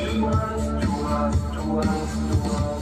to us, to us, to us, to us.